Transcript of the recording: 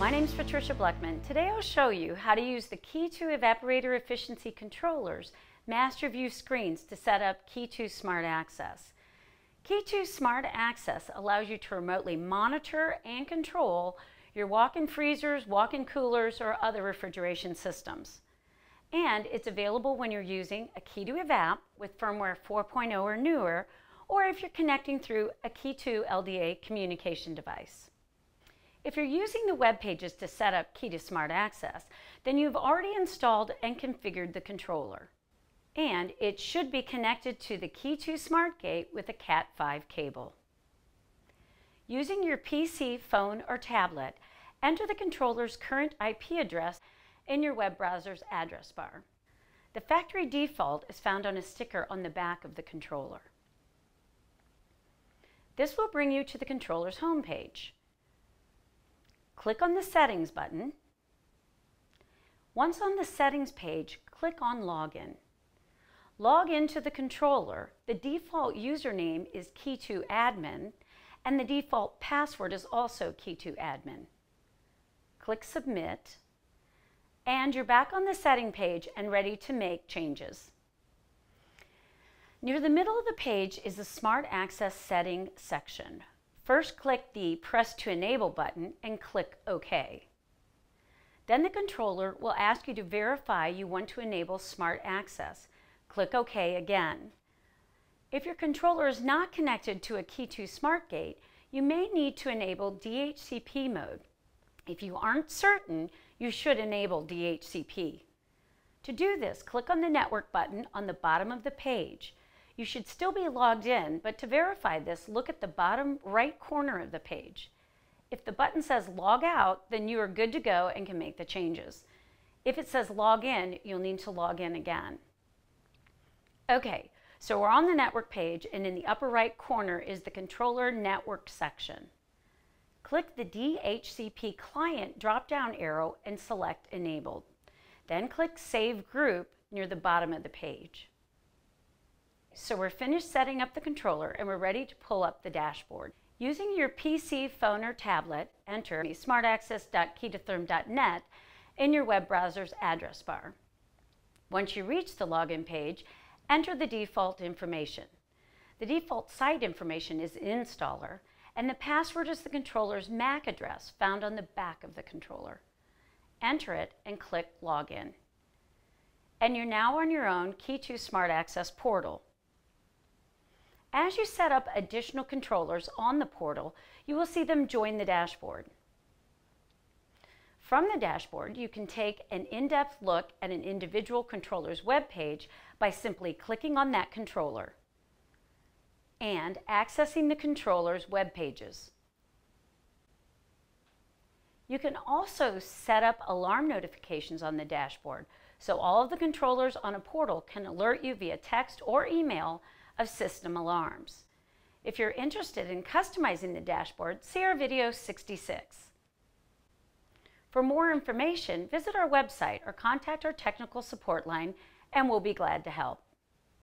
My name is Patricia Bleckman. Today I'll show you how to use the KE2 Evaporator Efficiency Controller's Master View screens to set up KE2 Smart Access. KE2 Smart Access allows you to remotely monitor and control your walk-in freezers, walk-in coolers, or other refrigeration systems. And it's available when you're using a KE2 Evap with firmware 4.0 or newer, or if you're connecting through a KE2 LDA communication device. If you're using the web pages to set up KE2 Smart Access, then you've already installed and configured the controller. And it should be connected to the KE2 Smart Gate with a Cat5 cable. Using your PC, phone, or tablet, enter the controller's current IP address in your web browser's address bar. The factory default is found on a sticker on the back of the controller. This will bring you to the controller's home page. Click on the Settings button. Once on the Settings page, click on Login. Log into the controller. The default username is ke2admin, and the default password is also ke2admin. Click Submit, and you're back on the setting page and ready to make changes. Near the middle of the page is the Smart Access Setting section. First click the Press to Enable button and click OK. Then the controller will ask you to verify you want to enable Smart Access. Click OK again. If your controller is not connected to a KE2 Smart Gate, you may need to enable DHCP mode. If you aren't certain, you should enable DHCP. To do this, click on the Network button on the bottom of the page. You should still be logged in, but to verify this, look at the bottom right corner of the page. If the button says log out, then you are good to go and can make the changes. If it says log in, you'll need to log in again. Okay, so we're on the network page and in the upper right corner is the controller network section. Click the DHCP client drop-down arrow and select enabled. Then click save group near the bottom of the page. So we're finished setting up the controller and we're ready to pull up the dashboard. Using your PC, phone, or tablet, enter smartaccess.ke2therm.net in your web browser's address bar. Once you reach the login page, enter the default information. The default site information is installer, and the password is the controller's MAC address found on the back of the controller. Enter it and click Login. And you're now on your own KE2 Smart Access portal. As you set up additional controllers on the portal, you will see them join the dashboard. From the dashboard, you can take an in-depth look at an individual controller's web page by simply clicking on that controller and accessing the controller's web pages. You can also set up alarm notifications on the dashboard, so all of the controllers on a portal can alert you via text or email of system alarms. If you're interested in customizing the dashboard, see our video 66. For more information, visit our website or contact our technical support line and we'll be glad to help.